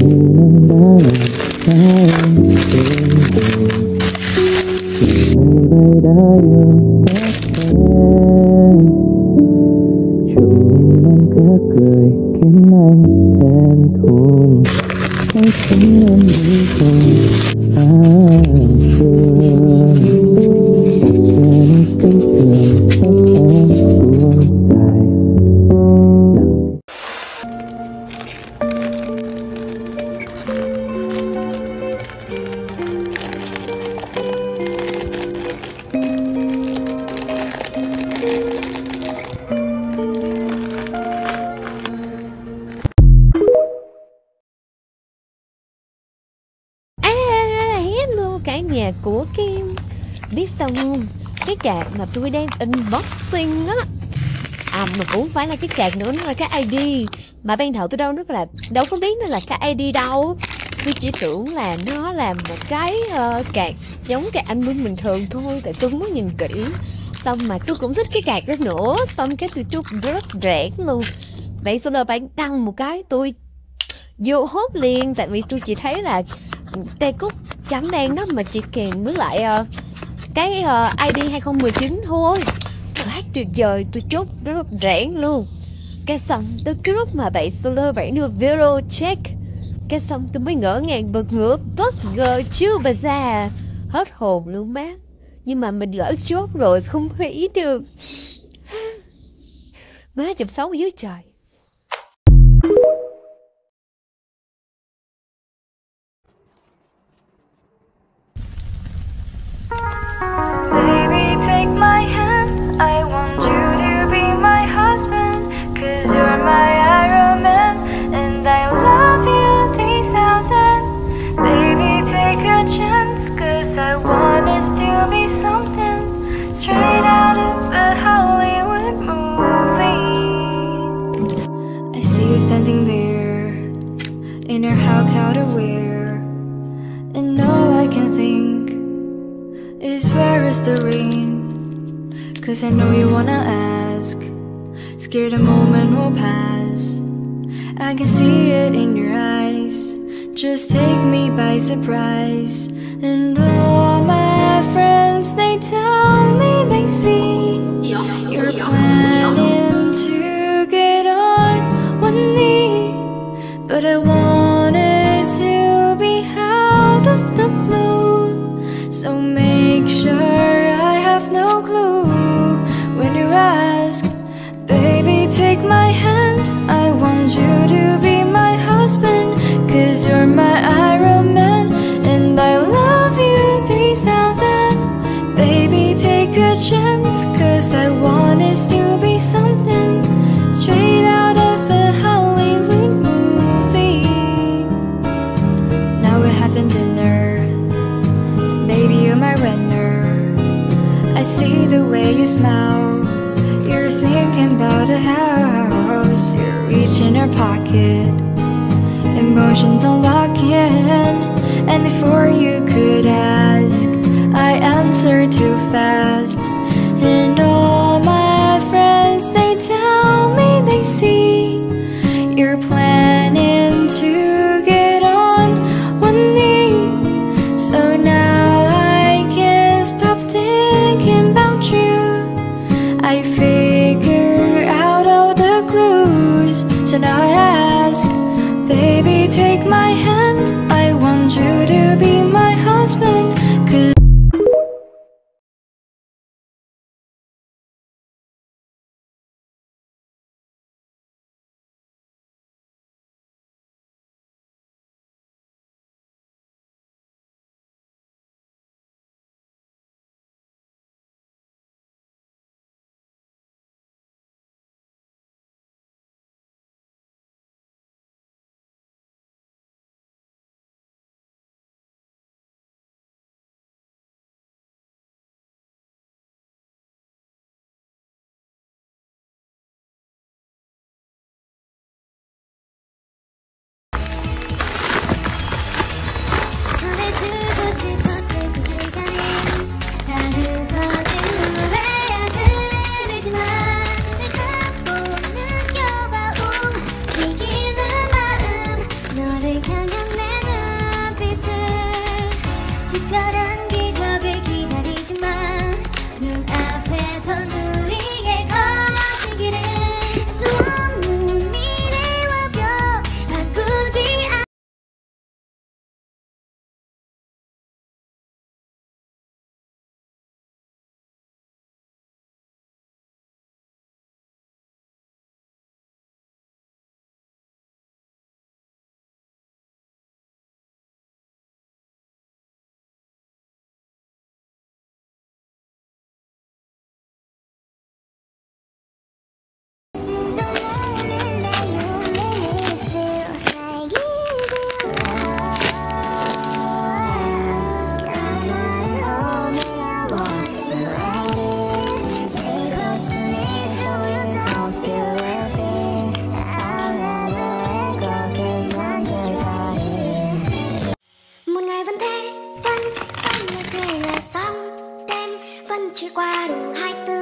anh đã làm sao em quên rồi Chiều mây bay đã em Trộm nhìn cười khiến anh em đi cùng anh của Kim Biết sao không? Cái card mà tôi đang unboxing á. À mà cũng phải là cái card nữa, nó là cái ID Mà ban đầu tôi đâu rất là Đâu có biết nó là cái ID đâu. Tôi chỉ tưởng là nó là một cái ờ, uh, cạc giống cái anh Minh bình thường thôi Tại tôi muốn nhìn kỹ. Xong mà tôi cũng thích cái cạc đó nữa. Xong cái tôi chút rất rẻ luôn. Vậy sau đó bạn đăng một cái tôi vô hốt liền Tại vì tôi chỉ thấy là Tê Cúc chấm đen đó mà chỉ kèm với lại uh, cái uh, ID 2019 thôi quá tuyệt vời tôi chốt rất rẻ luôn. Cái xong tôi cứ lúc mà bạn solo bạn đưa video check cái xong tôi mới ngỡ ngàng bật ngửa bất ngờ chưa bà già. Hết hồn luôn má. Nhưng mà mình lỡ chốt rồi không hủy được. Má chụp xấu dưới trời. And all I can think is where is the rain? Cause I know you wanna ask. Scared a moment will pass. I can see it in your eyes. Just take me by surprise. And all my friends, they tell me they see you're planning to get on one knee. But I wanted You're about the house. You're reaching your pocket. Emotions unlocking. And before you could ask, I answered too fast. 壊る。入って